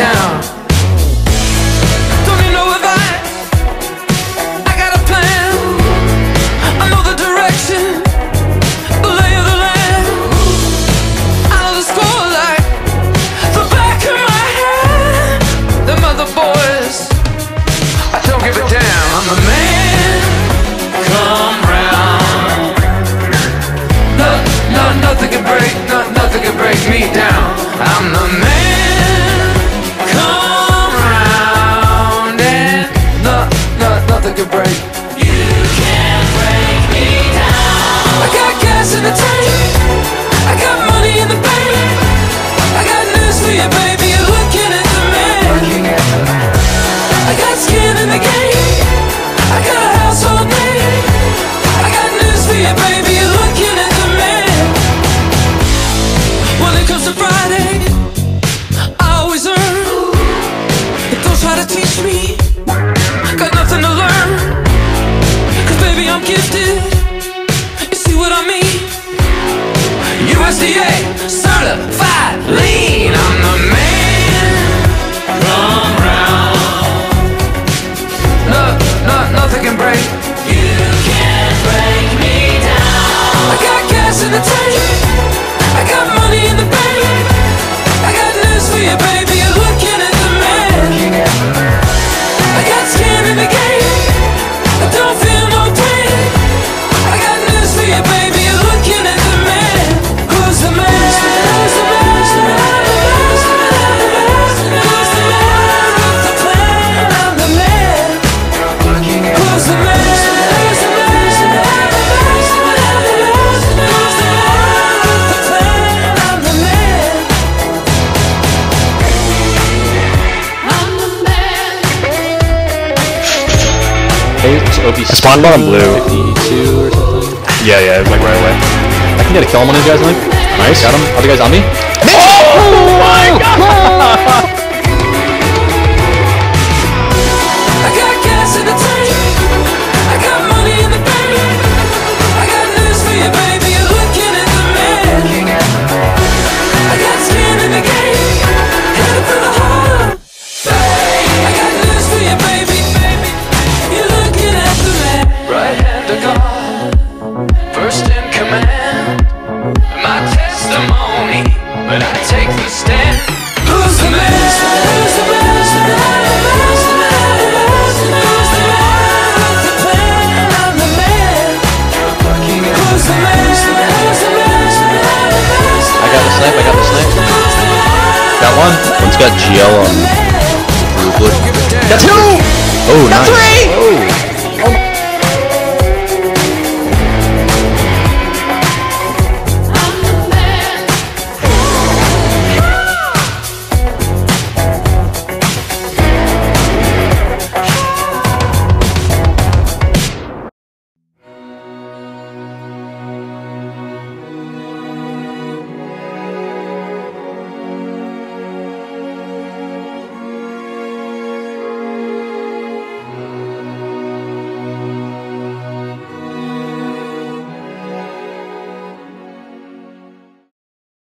down. Don't you know if I I got a plan? I know the direction The lay of the land. I know the score like The back of my hand. Them other boys I don't give a damn. I'm the man. Come round. No, no, nothing can break no, Nothing can break me down. I'm the man. your brain. Maybe I'm gifted. You see what I mean? USDA Certified Lean. I'm the man. It's one on blue. 52 or something. Yeah, yeah, like right away. I can get a kill on one of you guys, I. Nice. Got him. Other guys on me. Oh take stand. Who's the man? Who's the man? Who's the man? Who's the man? Who's the man? Who's the man? Who's the plan? I'm the man. Who's the man? Who's the man? Who's the man? I got the snipe. I got the snipe. Got one. One's got GL on blue blue. Got two. Oh, nice. Three.